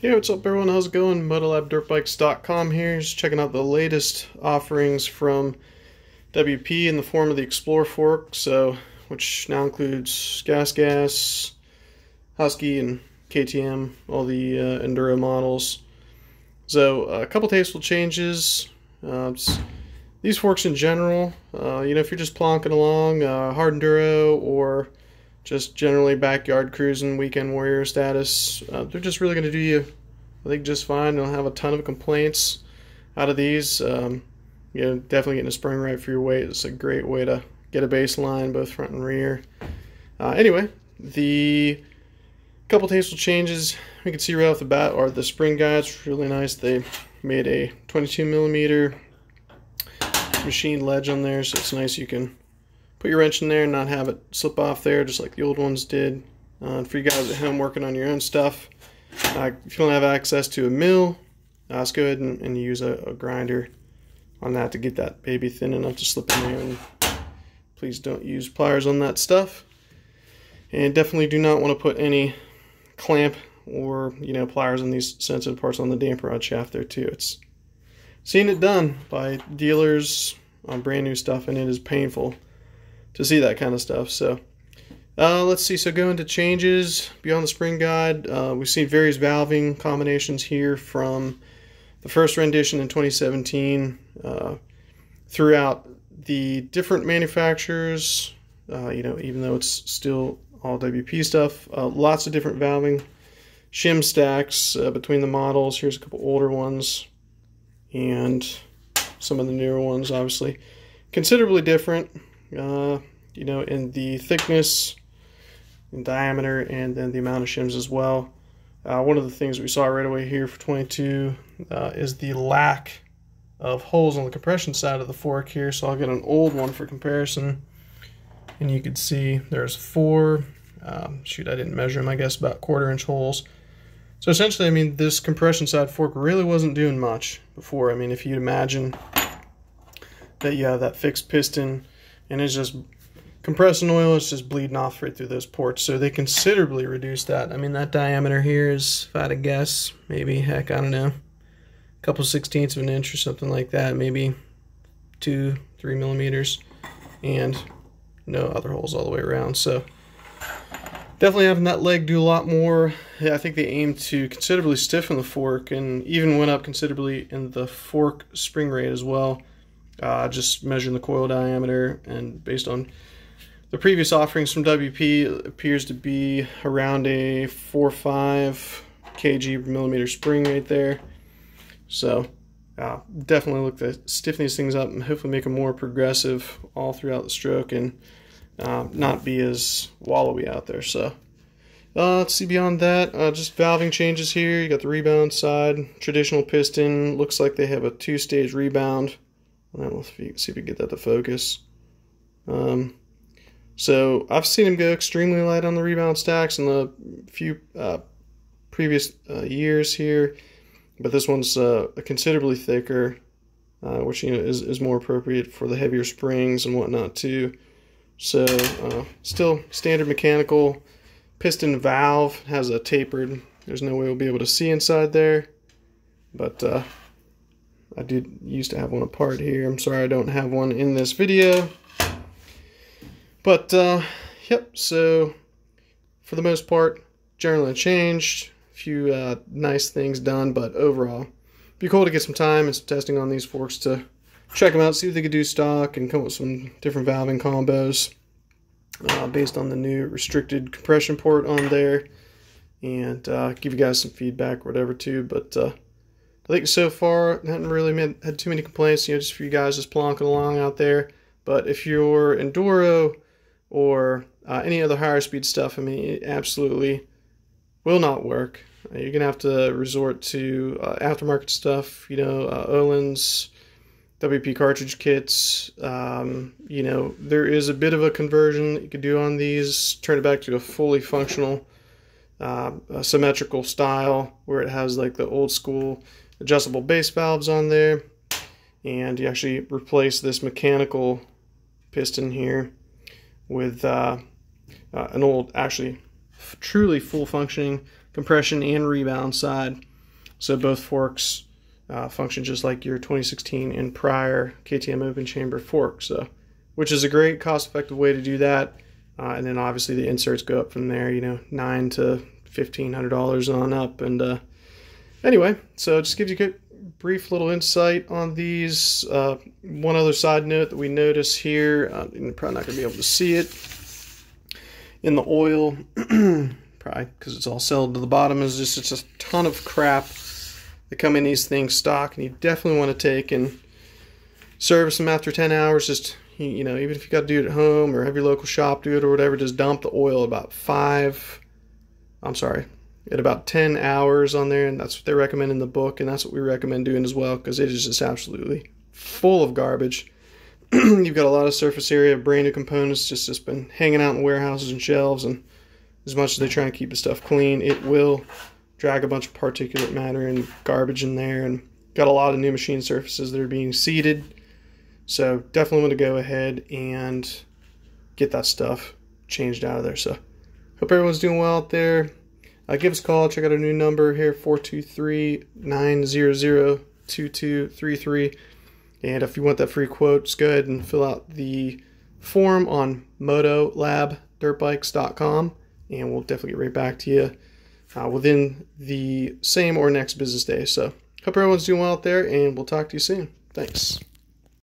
Hey, what's up everyone? How's it going? MotoLabDirtBikes.com here. Just checking out the latest offerings from WP in the form of the Xplor fork, so which now includes Gas Gas, Husky, and KTM, all the uh, Enduro models. So a couple tasteful changes. Uh, these forks in general, uh, you know, if you're just plonking along, uh, hard enduro or just generally backyard cruising, weekend warrior status. Uh, they're just really going to do you, I think, just fine. They'll have a ton of complaints out of these. Um, you know, definitely getting a spring right for your weight. It's a great way to get a baseline, both front and rear. Uh, anyway, the couple tasteful changes we can see right off the bat are the spring guides. Really nice. They made a 22 millimeter machine ledge on there, so it's nice you can put your wrench in there and not have it slip off there just like the old ones did. Uh, for you guys at home working on your own stuff, uh, if you don't have access to a mill, uh, let's go ahead and, and use a, a, grinder on that to get that baby thin enough to slip in there. And please don't use pliers on that stuff. And definitely do not want to put any clamp or you know pliers on these sensitive parts on the damper rod shaft there too. It's seen it done by dealers on brand new stuff and it is painful to see that kind of stuff. So uh, let's see. So going to changes beyond the spring guide, uh, we've seen various valving combinations here from the first rendition in 2017 uh, throughout the different manufacturers. Uh, you know, even though it's still all WP stuff, uh, lots of different valving shim stacks uh, between the models. Here's a couple older ones and some of the newer ones, obviously. Considerably different uh, you know, in the thickness, in diameter, and then the amount of shims as well. Uh, one of the things we saw right away here for 22 uh, is the lack of holes on the compression side of the fork here. So I'll get an old one for comparison. And you can see there's four, um, shoot, I didn't measure them, I guess about quarter inch holes. So essentially, I mean, this compression side fork really wasn't doing much before. I mean, if you imagine that you have that fixed piston and it's just compressing oil is just bleeding off right through those ports. So they considerably reduce that. I mean that diameter here is if i had to guess maybe heck i don't know a couple sixteenths of an inch or something like that maybe two three millimeters and no other holes all the way around. So definitely having that leg do a lot more. I think they aim to considerably stiffen the fork and even went up considerably in the fork spring rate as well uh, just measuring the coil diameter and based on the previous offerings from WP appears to be around a 4-5 kg per millimeter spring right there. So uh, definitely look to stiffen these things up and hopefully make them more progressive all throughout the stroke and uh, not be as wallowy out there. So uh, let's see beyond that, uh, just valving changes here. You got the rebound side, traditional piston. Looks like they have a two-stage rebound. Let's see if we can get that to focus. Um, so I've seen him go extremely light on the rebound stacks in the few uh, previous uh, years here, but this one's uh, considerably thicker, uh, which you know is, is more appropriate for the heavier springs and whatnot too. So uh, still standard mechanical piston valve has a tapered. There's no way we'll be able to see inside there, but uh, I did used to have one apart here. I'm sorry I don't have one in this video. But, uh, yep, so for the most part, generally unchanged. A few uh, nice things done, but overall, be cool to get some time and some testing on these forks to check them out, see what they could do stock, and come up with some different valving combos uh, based on the new restricted compression port on there. And uh, give you guys some feedback, whatever, too. But uh, I think so far, hadn't really made, had too many complaints, you know, just for you guys just plonking along out there. But if you're enduro or uh, any other higher speed stuff, I mean, it absolutely will not work. Uh, you're going to have to resort to uh, aftermarket stuff, you know, uh, Öhlins, WP cartridge kits. Um, you know, there is a bit of a conversion you could do on these, turn it back to a fully functional, uh, symmetrical style where it has like the old school adjustable base valves on there and you actually replace this mechanical piston here with uh, uh, an old actually truly full functioning compression and rebound side So both forks uh, function just like your 2016 and prior KTM open chamber fork. So, which is a great cost-effective way to do that. Uh, and then obviously the inserts go up from there. You know, nine to fifteen hundred dollars on up. And uh, anyway, so it just gives you a brief little insight on these. Uh, one other side note that we notice here, uh, you're probably not going to be able to see it in the oil, probably because it's all settled to the bottom, is just it's a ton of crap that come in these things stock, and you definitely want to take and service them after 10 hours. Just you know, even if you got to do it at home or have your local shop do it or whatever, just dump the oil about five. I'm sorry, at about 10 hours on there, and that's what they recommend in the book, and that's what we recommend doing as well because it is just absolutely full of garbage. You've got a lot of surface area, brand new components just just been hanging out in warehouses and shelves, and as much as they try and keep the stuff clean, it will drag a bunch of particulate matter and garbage in there, and got a lot of new machine surfaces that are being seeded. So definitely want to go ahead and get that stuff changed out of there. So hope everyone's doing well out there. Uh, give us a call. Check out our new number here, 423-900-2233. And if you want that free quote, just go ahead and fill out the form on motolabdirtbikes.com and we'll definitely get right back to you uh, within the same or next business day. So hope everyone's doing well out there and we'll talk to you soon. Thanks.